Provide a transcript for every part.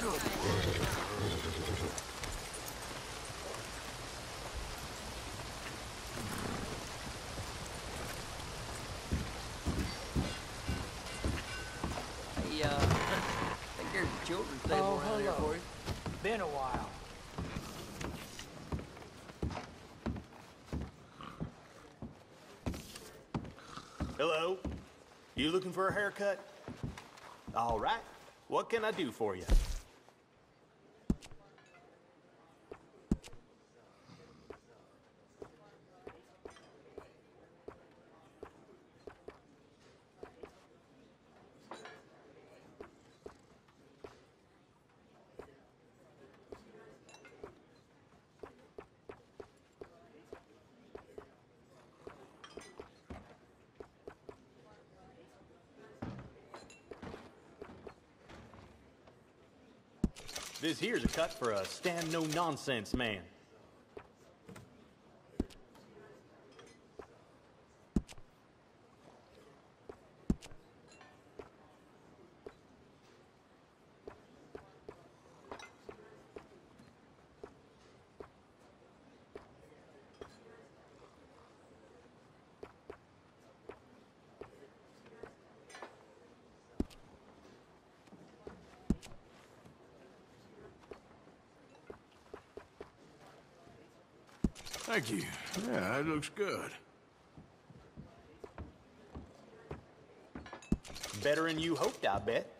Uh, oh, around here hello. for you. Been a while. Hello? You looking for a haircut? All right. What can I do for you? This here's a cut for a stand no nonsense man. Thank you. Yeah, that looks good. Better than you hoped, I bet.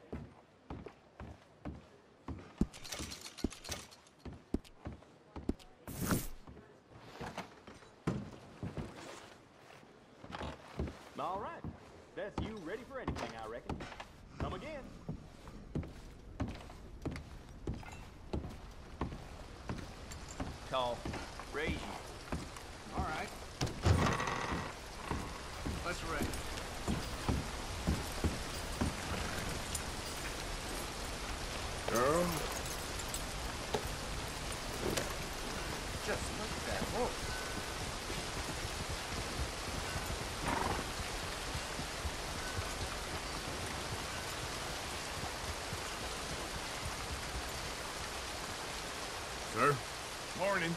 All right. That's you ready for anything, I reckon. Come again. Call. Raise you. All right. Let's rest. Girl, Just look at that horse. sir. Morning.